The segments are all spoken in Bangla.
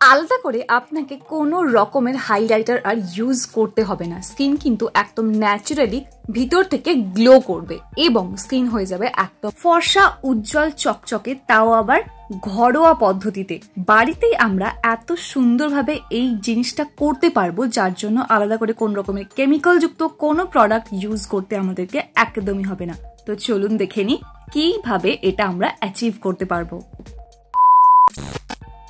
আলাদা করে আপনাকে কোনো রকমের হাইলাইটার আর ইউজ করতে হবে না। স্কিন কিন্তু একদম ন্যাচারালি ভিতর থেকে গ্লো করবে এবং স্কিন হয়ে যাবে একদম ফর্সা, উজ্জ্বল, চকচকে, তাও আবার ঘরোয়া পদ্ধতিতে। বাড়িতেই আমরা এত সুন্দরভাবে এই জিনিসটা করতে পারব, যার জন্য আলাদা করে কোন রকমের কেমিক্যাল যুক্ত কোনো প্রোডাক্ট ইউজ করতে আমাদেরকে একদমই হবে না। তো চলুন দেখে নিই, কীভাবে এটা আমরা অ্যাচিভ করতে পারব।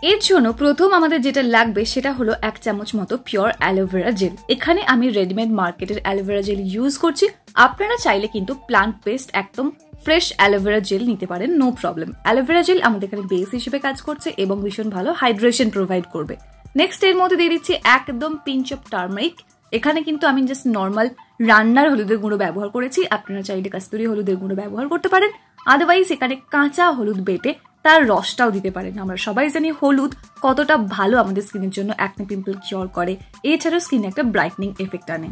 এর জন্য প্রথম আমাদের যেটা লাগবে সেটা হলো এক চামচ মতো পিওর অ্যালোভেরা জেল এখানে আমি রেডিমেড মার্কেটের অ্যালোভেরা জেল ইউজ করছি। আপনারা চাইলে কিন্তু প্লান্ট বেসড একদম ফ্রেশ অ্যালোভেরা জেল নিতে পারেন নো প্রবলেম অ্যালোভেরা জেল আমাদের এখানে বেস হিসেবে কাজ করছে এবং ভীষণ ভালো হাইড্রেশন প্রোভাইড করবে। নেক্সট এর মধ্যে দিয়ে দিচ্ছি একদম পিঞ্চ অফ টার্মারিক এখানে কিন্তু আমি জাস্ট নর্মাল রান্নার হলুদের গুঁড়ো ব্যবহার করেছি। আপনারা চাইলে কাস্তুরি হলুদের গুঁড়ো ব্যবহার করতে পারেন। আদারওয়াইজ এখানে কাঁচা হলুদ বেটে তার রসটাও দিতে পারেন। আমরা সবাই জানি হলুদ কতটা ভালো আমাদের স্কিনের জন্য অ্যাকনে পিম্পল কিওর করে। এছাড়াও স্কিনে একটা ব্রাইটনিং এফেক্ট আনে।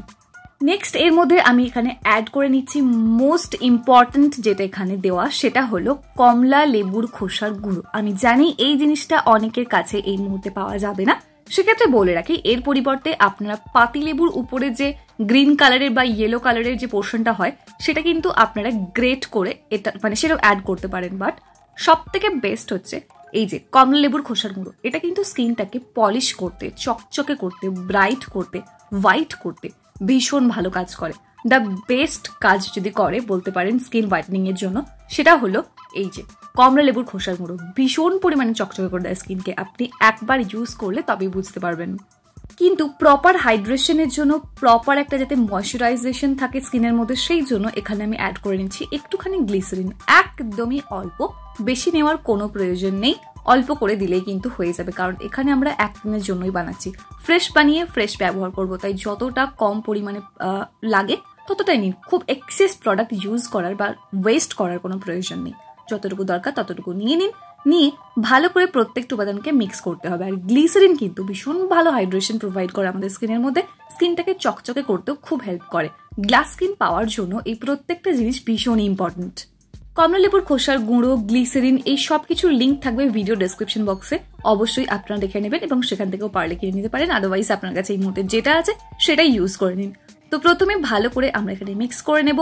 নেক্সট এর মধ্যে আমি এখানে অ্যাড করে নিচ্ছি মোস্ট ইম্পর্ট্যান্ট যেটা এখানে দেওয়া, সেটা হলো কমলা লেবুর খোসার গুঁড়ো। আমি জানি এই জিনিসটা অনেকের কাছে এই মুহূর্তে পাওয়া যাবে না। সেক্ষেত্রে বলে রাখি, এর পরিবর্তে আপনারা পাতি লেবুর উপরে যে গ্রিন কালারের বা ইয়েলো কালারের যে পোর্শনটা হয়, সেটা কিন্তু আপনারা গ্রেট করে এটা মানে সেটাও অ্যাড করতে পারেন। বাট সব থেকে বেস্ট হচ্ছে এই যে কমলা লেবুর খোসার গুঁড়ো। এটা কিন্তু স্কিনটাকে পলিশ করতে, চকচকে করতে ব্রাইট করতে হোয়াইট করতে ভীষণ ভালো কাজ করে। দ্য বেস্ট কাজ যদি করে বলতে পারেন স্কিন হোয়াইটনিং এর জন্য, সেটা হলো এই যে কমলা লেবুর খোসার গুঁড়ো। ভীষণ পরিমাণে চকচকে করে দেয় স্কিনকে আপনি একবার ইউজ করলে তবেই বুঝতে পারবেন। কিন্তু প্রপার হাইড্রেশনের জন্য প্রপার একটা যাতে ময়শ্চারাইজেশন থাকে স্কিনের মধ্যে, সেই জন্য এখানে আমি অ্যাড করে নিচ্ছি একটুখানি গ্লিসারিন একদমই অল্প। বেশি নেওয়ার কোনো প্রয়োজন নেই। অল্প করে দিলেই কিন্তু হয়ে যাবে, কারণ এখানে আমরা এক দিনের জন্যই বানাচ্ছি। ফ্রেশ বানিয়ে ফ্রেশ ব্যবহার করব, তাই যতটা কম পরিমাণে লাগে ততটাই নিন। খুব এক্সেস প্রোডাক্ট ইউজ করার বা ওয়েস্ট করার কোনো প্রয়োজন নেই। যতটুকু দরকার ততটুকু নিয়ে নিন। নিয়ে ভালো করে প্রত্যেকটা উপাদানকে মিক্স করতে হবে। আর গ্লিসারিন কিন্তু ভীষণ ভালো হাইড্রেশন প্রোভাইড করে আমাদের স্কিনের মধ্যে। স্কিনটাকে চকচকে করতেও খুব হেল্প করে। গ্লাস স্কিন পাওয়ার জন্য এই প্রত্যেকটা জিনিস ভীষণ ইম্পর্টেন্ট কমলালেবুর খোসার গুঁড়ো গ্লিসারিন এই সব কিছুর লিঙ্ক থাকবে ভিডিও ডেসক্রিপশন বক্সে অবশ্যই আপনারা দেখে নেবেন এবং সেখান থেকেও পারলে কিনে নিতে পারেন। আদারওয়াইজ আপনার কাছে এই মুহূর্তে যেটা আছে সেটাই ইউজ করে নিন। তো প্রথমে ভালো করে আমরা এখানে মিক্স করে নেব।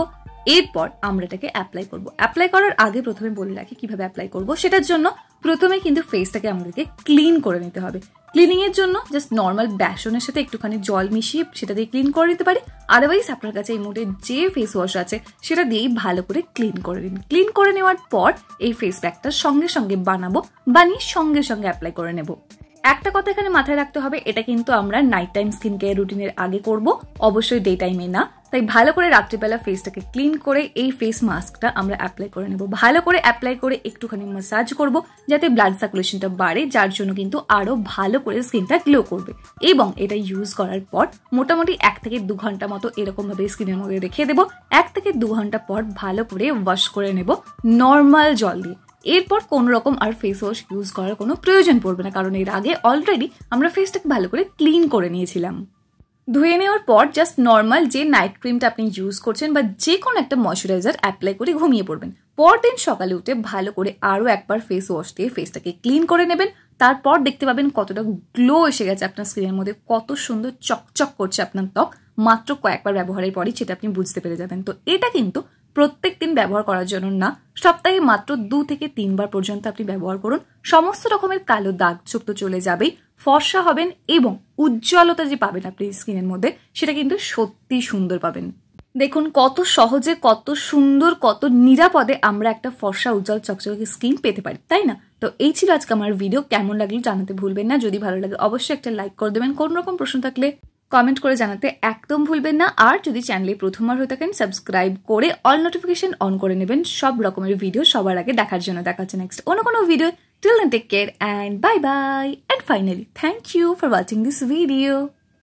এরপর আমরা এটাকে অ্যাপ্লাই করব। অ্যাপ্লাই করার আগে প্রথমে বলে রাখি কীভাবে অ্যাপ্লাই করব। সেটার জন্য প্রথমে কিন্তু ফেসটাকে আমাদেরকে ক্লিন করে নিতে হবে। ক্লিনিং এর জন্য জাস্ট নর্মাল বেসনের সাথে একটুখানি জল মিশিয়ে সেটা দিয়ে ক্লিন করে নিতে পারি। আদারওয়াইজ আপনার কাছে এই মুহূর্তে যে ফেস ওয়াশ আছে, সেটা দিয়েই ভালো করে ক্লিন করে নিন। ক্লিন করে নেওয়ার পর এই ফেস প্যাকটা সঙ্গে সঙ্গে বানাবো, বানিয়ে সঙ্গে সঙ্গে অ্যাপ্লাই করে নেব। একটা কথা এখানে মাথায় রাখতে হবে, এটা কিন্তু আমরা নাইট টাইম স্কিন কেয়ার রুটিনের আগে করব। অবশ্যই ডে টাইমে না। তাই ভালো করে রাত্রিবেলা ফেসটাকে ক্লিন করে এই ফেস মাস্কটা আমরা অ্যাপ্লাই করে নেব। ভালো করে অ্যাপ্লাই করে একটুখানি মাসাজ করব যাতে ব্লাড সার্কুলেশনটা বাড়ে, যার জন্য কিন্তু আরও ভালো করে স্কিনটা গ্লো করবে। এবং এটা ইউজ করার পর মোটামুটি এক থেকে দু ঘণ্টা মতো এরকমভাবে স্কিনের মধ্যে রেখে দেবো। এক থেকে দু ঘণ্টা পর ভালো করে ওয়াশ করে নেব নর্মাল জল দিয়ে। এরপর কোনো রকম আর ফেস ওয়াশ ইউজ করার কোনো প্রয়োজন পড়বে না, কারণ এর আগে অলরেডি আমরা ফেসটাকে ভালো করে ক্লিন করে নিয়েছিলাম। ধুয়ে নেওয়ার পর জাস্ট নর্মাল যে নাইট ক্রিমটা আপনি ইউজ করছেন বা যে কোনো একটা ময়শ্চারাইজার অ্যাপ্লাই করে ঘুমিয়ে পড়বেন। পরদিন সকালে উঠে ভালো করে আরও একবার ফেস ওয়াশ দিয়ে ফেসটাকে ক্লিন করে নেবেন। তারপর দেখতে পাবেন কতটা গ্লো এসে গেছে আপনার স্কিনের মধ্যে, কত সুন্দর চকচক করছে আপনার ত্বক। মাত্র কয়েকবার ব্যবহারের পরই সেটা আপনি বুঝতে পেরে যাবেন। তো এটা কিন্তু প্রত্যেক দিন ব্যবহার করার জন্য না, সপ্তাহে মাত্র দু থেকে তিনবার পর্যন্ত আপনি ব্যবহার করুন। সমস্ত রকমের কালো দাগ চোখ তো চলে যাবেই। ফর্সা হবেন এবং উজ্জ্বলতা যে পাবেন আপনি স্কিনের মধ্যে, সেটা কিন্তু সত্যি সুন্দর পাবেন। দেখুন, কত সহজে, কত সুন্দর, কত নিরাপদে আমরা একটা ফর্সা, উজ্জ্বল, চকচকে স্কিন পেতে পারি, তাই না? তো এই ছিল আজকে আমার ভিডিও। কেমন লাগল জানাতে ভুলবেন না। যদি ভালো লাগে, অবশ্যই একটা লাইক করে দেবেন। কোন রকম প্রশ্ন থাকলে কমেন্ট করে জানাতে একদম ভুলবেন না। আর যদি চ্যানেলে প্রথমবার হয়ে থাকেন সাবস্ক্রাইব করে অল নোটিফিকেশন অন করে নেবেন। সব রকমের ভিডিও সবার আগে দেখার জন্য দেখা হচ্ছে নেক্সট অন্য কোনো video till take care and bye bye and finally thank you for watching this video